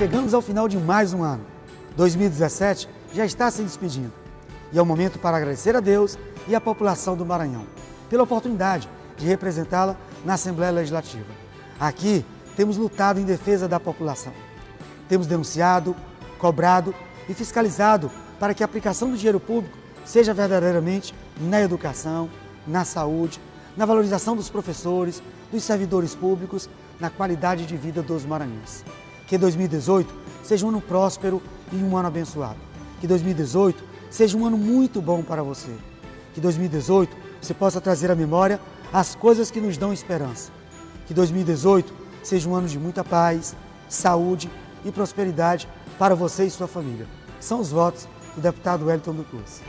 Chegamos ao final de mais um ano. 2017 já está se despedindo. E é o momento para agradecer a Deus e a população do Maranhão pela oportunidade de representá-la na Assembleia Legislativa. Aqui temos lutado em defesa da população. Temos denunciado, cobrado e fiscalizado para que a aplicação do dinheiro público seja verdadeiramente na educação, na saúde, na valorização dos professores, dos servidores públicos, na qualidade de vida dos maranhenses. Que 2018 seja um ano próspero e um ano abençoado. Que 2018 seja um ano muito bom para você. Que 2018 você possa trazer à memória as coisas que nos dão esperança. Que 2018 seja um ano de muita paz, saúde e prosperidade para você e sua família. São os votos do deputado Wellington do Cruz.